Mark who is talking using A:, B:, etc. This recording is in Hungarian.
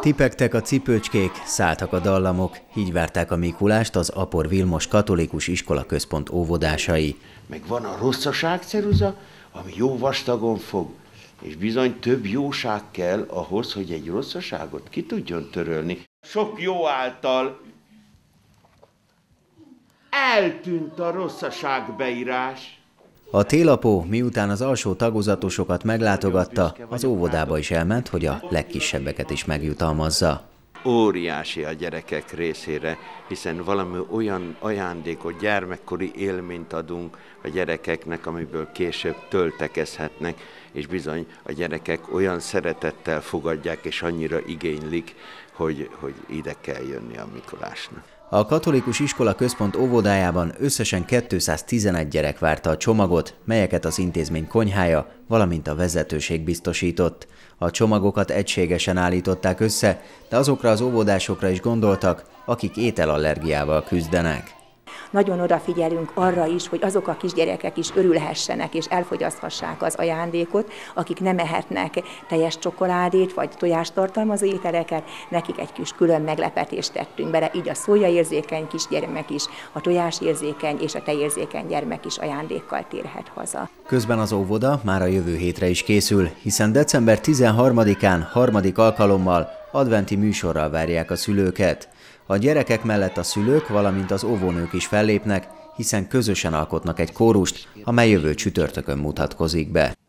A: Tipektek a cipőcskék, szálltak a dallamok, így várták a Mikulást az Apor Vilmos Katolikus Iskola Központ óvodásai.
B: Meg van a rosszaság ceruza, ami jó vastagon fog, és bizony több jóság kell ahhoz, hogy egy rosszaságot ki tudjon törölni. Sok jó által eltűnt a rosszaság beírás.
A: A télapó, miután az alsó tagozatosokat meglátogatta, az óvodába is elment, hogy a legkisebbeket is megjutalmazza.
B: Óriási a gyerekek részére, hiszen valami olyan ajándékot, gyermekkori élményt adunk a gyerekeknek, amiből később töltekezhetnek, és bizony a gyerekek olyan szeretettel fogadják, és annyira igénylik, hogy, hogy ide kell jönni a Mikulásnak.
A: A Katolikus Iskola Központ óvodájában összesen 211 gyerek várta a csomagot, melyeket az intézmény konyhája, valamint a vezetőség biztosított. A csomagokat egységesen állították össze, de azokra az óvodásokra is gondoltak, akik ételallergiával küzdenek
C: nagyon odafigyelünk arra is, hogy azok a kisgyerekek is örülhessenek és elfogyaszthassák az ajándékot, akik nem ehetnek teljes csokoládét vagy tojást tartalmazó ételeket, nekik egy kis külön meglepetést tettünk bele, így a szójaérzékeny kisgyermek is, a tojásérzékeny és a tejérzékeny gyermek is ajándékkal térhet haza.
A: Közben az óvoda már a jövő hétre is készül, hiszen december 13-án harmadik alkalommal adventi műsorral várják a szülőket. A gyerekek mellett a szülők, valamint az óvónők is fellépnek, hiszen közösen alkotnak egy kórust, amely jövő csütörtökön mutatkozik be.